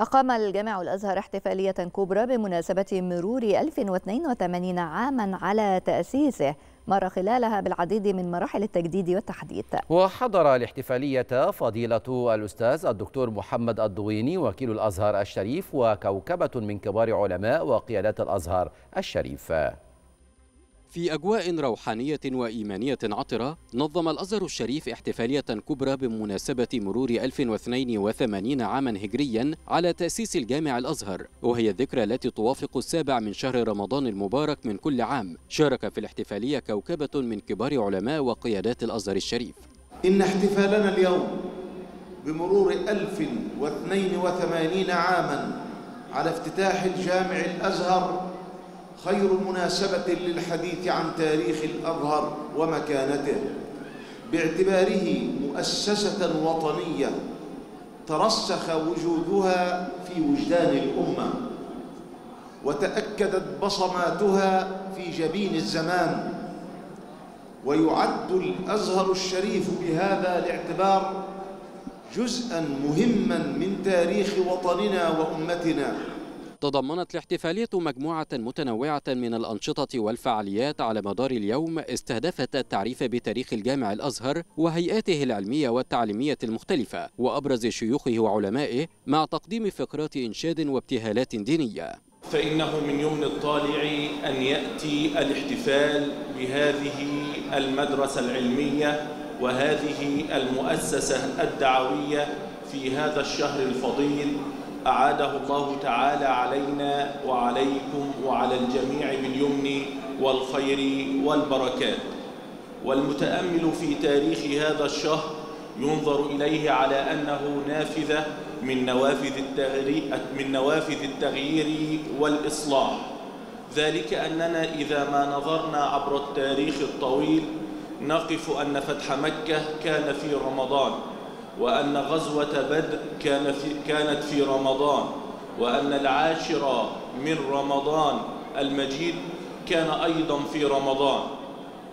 أقام الجامع الأزهر احتفالية كبرى بمناسبة مرور 1082 عاما على تأسيسه مر خلالها بالعديد من مراحل التجديد والتحديث وحضر الاحتفالية فضيلة الأستاذ الدكتور محمد الضويني وكيل الأزهر الشريف وكوكبة من كبار علماء وقيادات الأزهر الشريف. في أجواء روحانية وإيمانية عطرة نظم الأزهر الشريف احتفالية كبرى بمناسبة مرور 1082 عاما هجريا على تأسيس الجامع الأزهر وهي الذكرى التي توافق السابع من شهر رمضان المبارك من كل عام. شارك في الاحتفالية كوكبة من كبار علماء وقيادات الأزهر الشريف. إن احتفالنا اليوم بمرور 1082 عاما على افتتاح الجامع الأزهر خير مناسبة للحديث عن تاريخ الأزهر ومكانته. باعتباره مؤسسة وطنية ترسخ وجودها في وجدان الأمة وتأكدت بصماتها في جبين الزمان ويعد الأزهر الشريف بهذا الاعتبار جزءا مهما من تاريخ وطننا وأمتنا. تضمنت الاحتفالية مجموعة متنوعة من الأنشطة والفعاليات على مدار اليوم استهدفت التعريف بتاريخ الجامع الأزهر وهيئاته العلمية والتعليمية المختلفة وأبرز شيوخه وعلمائه مع تقديم فقرات إنشاد وابتهالات دينية. فإنه من يمن الطالع أن يأتي الاحتفال بهذه المدرسة العلمية وهذه المؤسسة الدعوية في هذا الشهر الفضيل أعاده الله تعالى علينا وعليكم وعلى الجميع باليمن والخير والبركات. والمتأمل في تاريخ هذا الشهر ينظر إليه على أنه نافذة من نوافذ التغيير, من نوافذ التغيير والإصلاح. ذلك أننا إذا ما نظرنا عبر التاريخ الطويل نقف أن فتح مكة كان في رمضان. وأن غزوة بدر كانت في رمضان وأن العاشر من رمضان المجيد كان أيضا في رمضان.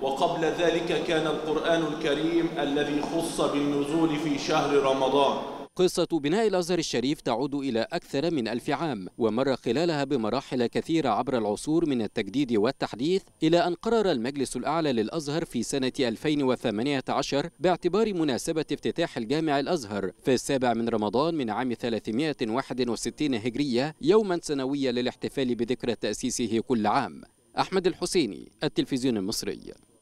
وقبل ذلك كان القرآن الكريم الذي خص بالنزول في شهر رمضان. قصة بناء الأزهر الشريف تعود إلى أكثر من ألف عام ومر خلالها بمراحل كثيرة عبر العصور من التجديد والتحديث إلى أن قرر المجلس الأعلى للأزهر في سنة 2018 باعتبار مناسبة افتتاح الجامع الأزهر في السابع من رمضان من عام 361 هجرية يوما سنويا للاحتفال بذكرى تأسيسه كل عام. أحمد الحسيني التلفزيون المصري.